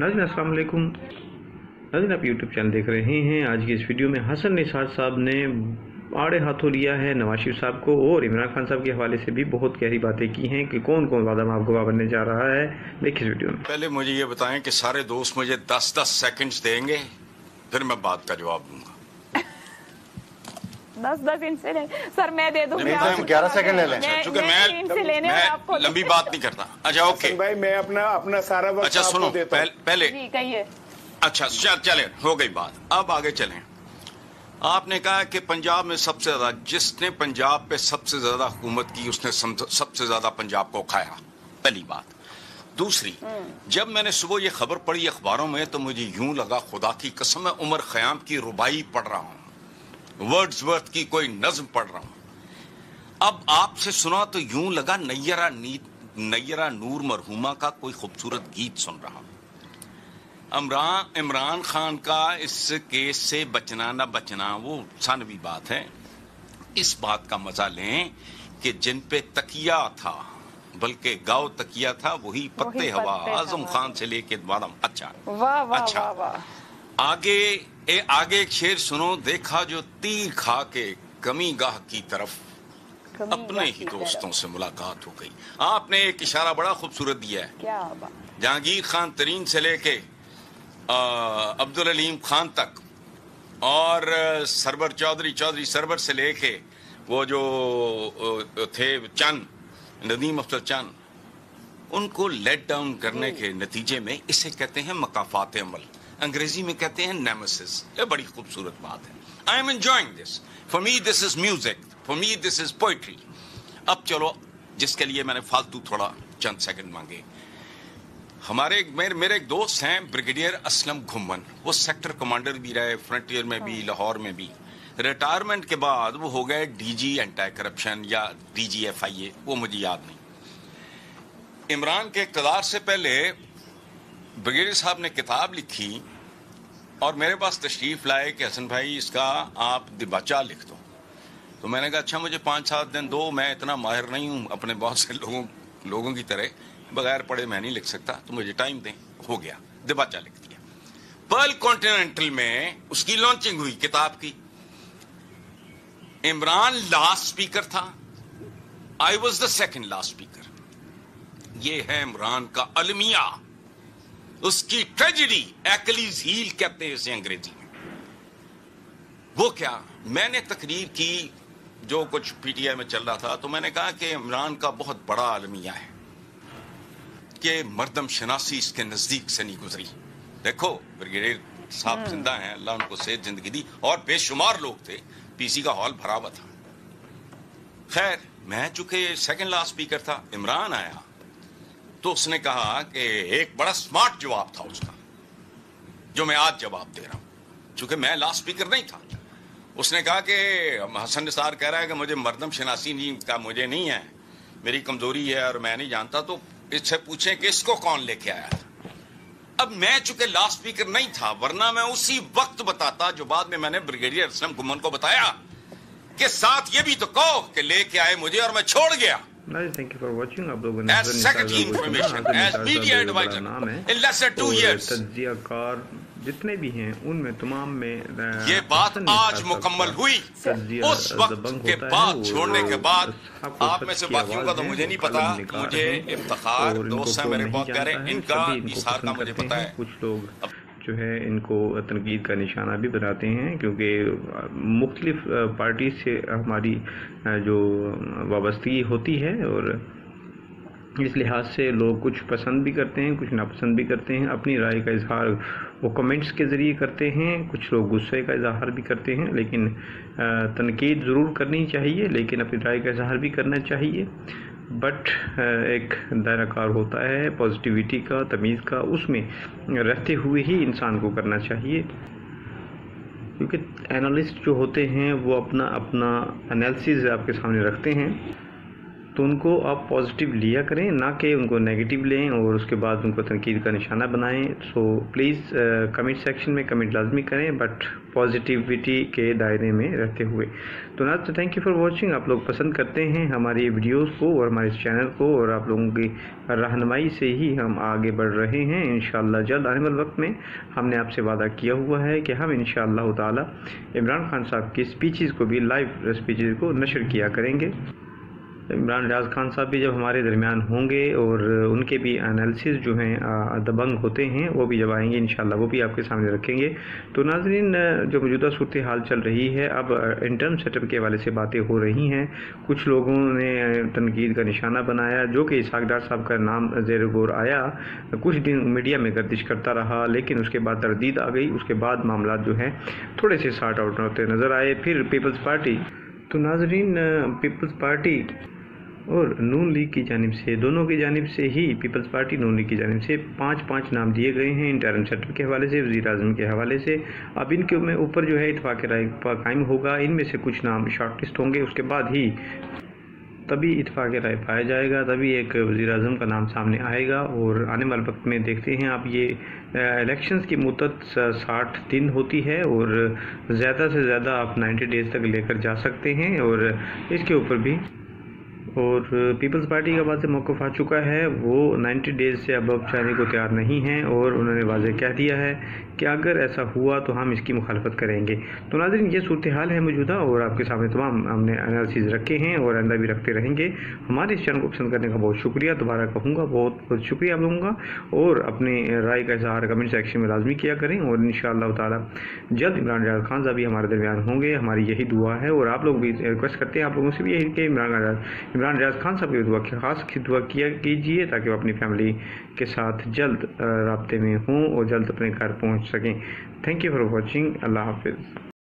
नाजिन अस्सलाम वालेकुम। नाजिन आप यूट्यूब चैनल देख रहे हैं। आज की इस वीडियो में हसन निसार साहब ने आड़े हाथों लिया है नवाज़ शरीफ साहब को और इमरान खान साहब के हवाले से भी बहुत गहरी बातें की हैं कि कौन कौन वादा माफ़ गवाह बनने जा रहा है। देखिए इस वीडियो में। पहले मुझे ये बताएँ कि सारे दोस्त मुझे 10-10 सेकंड्स देंगे फिर मैं बात का जवाब दूँगा। दस दस इंच से ले सर मैं दे दूँगी ग्यारह सेकंड ले लें। मैं- चूँकि मैं आपको लंबी बात नहीं करता। अच्छा ओके भाई मैं अपना अपना सारा वक्त अच्छा सुनो पहले पहले जी कहिए। अच्छा चल चले हो गई बात। अब आगे चलें। आपने कहा कि पंजाब में सबसे ज़्यादा जिसने पंजाब पे सबसे ज़्यादा हुकूमत की उसने सबसे ज़्यादा पंजाब को खाया। पहली बात। दूसरी जब मैंने सुबह ये खबर पढ़ी अखबारों में तो मुझे यूँ लगा खुदा की कसम मैं उमर खयाम की रुबाई पढ़ रहा हूँ। वर्ड्सवर्थ की कोई नज्म पढ़ रहा हूँ। अब आपसे सुना तो यूँ लगा नैयरा नैयरा नूर मरहुमा का कोई खूबसूरत गीत सुन रहा हूँ। इमरान इमरान खान का इस केस से बचना न बचना वो सानवी बात है। इस बात का मज़ा लें कि जिन पे तकिया था बल्कि गाँव तकिया था वही पत्ते वही हवा आज़म खान से लेके वालम अच्छा। वाह वाह अच्छा। वाह वाह। आगे ए आगे एक शेर सुनो देखा जो तीर खा के कमी गाह की तरफ़। अपने ही दोस्तों से मुलाकात हो गई। आपने एक इशारा बड़ा खूबसूरत दिया है। क्या जहांगीर खान तरीन से लेके अब्दुल अलीम खान तक और सरबर चौधरी चौधरी सरबर से लेके वो जो थे चंद नदीम अफसर चंद उनको लेट डाउन करने के नतीजे में इसे कहते हैं मकाफात अमल। अंग्रेज़ी में कहते हैं नेमेसिस ये बड़ी खूबसूरत बात है। I am enjoying this for me this is music for me this is poetry अब चलो जिसके लिए मैंने फालतू थोड़ा चंद सेकंड मांगे। हमारे मेरे मेरे एक दोस्त हैं ब्रिगेडियर असलम घुम्मन वो सेक्टर कमांडर भी रहे फ्रंटियर में भी लाहौर में भी। रिटायरमेंट के बाद वो हो गए डीजी एंटी करप्शन या डीजी एफ़ आई ए वो मुझे याद नहीं। इमरान के इकतदार से पहले ब्रिगेडियर साहब ने किताब लिखी और मेरे पास तशरीफ़ लाए कि हसन भाई इसका आप दिबाचा लिख दो। तो मैंने कहा अच्छा मुझे पाँच सात दिन दो, मैं इतना माहिर नहीं हूँ अपने बहुत से लोगों लोगों की तरह। बगैर पढ़े मैं नहीं लिख सकता। तो मुझे टाइम दें। हो गया। दिबाचा लिख दिया। पर्ल कॉन्टिनेंटल में उसकी लॉन्चिंग हुई किताब की। इमरान लास्ट स्पीकर था। I was the second last speaker ये है इमरान का अलमिया। उसकी ट्रेजिडी एक्लीज हील कहते हैं इसे अंग्रेज़ी में। वो क्या? मैंने तकरीर की जो कुछ पीटीआई में चल रहा था तो मैंने कहा कि इमरान का बहुत बड़ा अलमिया है कि मर्दम शनासी इसके नज़दीक से नहीं गुजरी। देखो ब्रिगेडियर साहब ज़िंदा हैं अल्लाह उनको सेहत ज़िंदगी दी। और बेशुमार लोग थे पीसी का हॉल भरा हुआ था। खैर मैं चूँकि सेकंड लास्ट स्पीकर था इमरान आया तो उसने कहा कि एक बड़ा स्मार्ट जवाब था उसका जो मैं आज जवाब दे रहा हूँ। चूँकि मैं लास्ट स्पीकर नहीं था। उसने कहा कि हसन निसार कह रहा है कि मुझे मर्दम शनासी नहीं का मुझे नहीं है। मेरी कमज़ोरी है और मैं नहीं जानता तो इससे पूछें कि इसको कौन लेके आया था अब मैं चूँकि लास्ट स्पीकर नहीं था वरना मैं उसी वक्त बताता जो बाद में मैंने ब्रिगेडियर असलम गुमन को बताया कि साथ ये भी तो कहो कि लेके आए मुझे और मैं छोड़ गया। नाजिन थैंक यू फॉर वाचिंग आप लोगों ने As secretary information, as media advisor, in less than two और years. तज्जियाकार जितने भी हैं उनमें तमाम में ये बात आज मुकम्मल हुई। उस वक्त के बाद छोड़ने के बाद आप में से की बाकियों का तो मुझे नहीं पता। मुझे इनको दोस्त हैं मेरे बहुत प्यारे इनका इशार का मुझे पता है। कुछ लोग जो है इनको तनकीद का निशाना भी बनाते हैं क्योंकि मुख्तलिफ़ पार्टी से हमारी जो वाबस्तगी होती है और इस लिहाज से लोग कुछ पसंद भी करते हैं, कुछ नापसंद भी करते हैं, अपनी राय का इजहार वो कमेंट्स के ज़रिए करते हैं, कुछ लोग गुस्से का इजहार भी करते हैं, लेकिन तनकीद ज़रूर करनी चाहिए, लेकिन अपनी राय का इजहार भी करना चाहिए। बट एक दायराकार होता है पॉजिटिविटी का, तमीज़ का, उसमें रहते हुए ही इंसान को करना चाहिए। क्योंकि एनालिस्ट जो होते हैं, वो अपना अपना एनालिसिस आपके सामने रखते हैं। तो उनको आप पॉजिटिव लिया करें, ना कि उनको नेगेटिव लें और उसके बाद उनको तनकीद का निशाना बनाएँ। सो प्लीज़ कमेंट सेक्शन में कमेंट लाजमी करें बट पॉजिटिविटी के दायरे में रहते हुए। तो ना तो थैंक यू फॉर वॉचिंग आप लोग पसंद करते हैं हमारी वीडियोस को और हमारे चैनल को और आप लोगों की रहनमाई से ही हम आगे बढ़ रहे हैं। इन जल्द आने वाले वक्त में हमने आपसे वादा किया हुआ है कि हम इन ताला इमरान खान साहब की स्पीचेस को भी लाइव स्पीचेस को नशर किया करेंगे। इमरान रियाज खान साहब भी जब हमारे दरमियान होंगे और उनके भी एनालिसिस जो हैं दबंग होते हैं, वो भी जब आएँगे इन वो भी आपके सामने रखेंगे। तो नाजरीन, जो मौजूदा सूरत हाल चल रही है, अब इंटर्न सेटअप के हवाले से बातें हो रही हैं। कुछ लोगों ने तनकीद का निशाना बनाया, जो कि इसहाकडार साहब का नाम जेर गौर आया। कुछ दिन मीडिया में गर्दिश करता रहा, लेकिन उसके बाद तरदीद आ गई। उसके बाद मामला जो हैं, थोड़े से सार्ट आउट होते नज़र आए। फिर पीपल्स पार्टी। तो नाजरीन, पीपल्स पार्टी और नून लीग की जानब से, दोनों की जानब से ही पीपल्स पार्टी नून लीग की जानब से पाँच पाँच नाम दिए गए हैं इंटरम सेक्टर के हवाले से वजी अजम के हवाले से। अब इनके में ऊपर जो है इतफाक़ राय कायम होगा। इनमें से कुछ नाम शॉर्ट लिस्ट होंगे, उसके बाद ही तभी इतफाक़ राय पाया जाएगा, तभी एक वज़ी अजम का नाम सामने आएगा। और आने वाले वक्त में देखते हैं आप ये इलेक्शंस की मुद्दत साठ दिन होती है और ज़्यादा से ज़्यादा आप नाइन्टी डेज़ तक लेकर जा सकते हैं। और इसके ऊपर भी और पीपल्स पार्टी का वाज मौक़ आ चुका है। वो 90 डेज़ से अब जाने को तैयार नहीं है और उन्होंने वाज कह दिया है कि अगर ऐसा हुआ तो हम इसकी मुखालफत करेंगे। तो नाजरीन, ये सूरत हाल है मौजूदा और आपके सामने तमाम हमने एनालिसिस रखे हैं और आंदा भी रखते रहेंगे। हमारे इस चैनल को पसंद करने का बहुत शुक्रिया। दोबारा कहूँगा, बहुत बहुत शुक्रिया आप लोगों का और अपने राय का इजहार कमेंट सेक्शन में लाजमी किया करें और इन ताला जल्द इमरान रियाज खान साहब भी हमारे दरमियान होंगे। हमारी यही दुआ है और आप लोग भी रिक्वेस्ट करते हैं, आप लोगों से भी यही कि इमरान इमरान रियाज खान साहब की दुआ खास दुआ किया कीजिए ताकि वो अपनी फैमिली के साथ जल्द रबते में हों और जल्द अपने घर पहुँच सकें। थैंक यू फॉर वॉचिंग अल्लाह हाफिज़।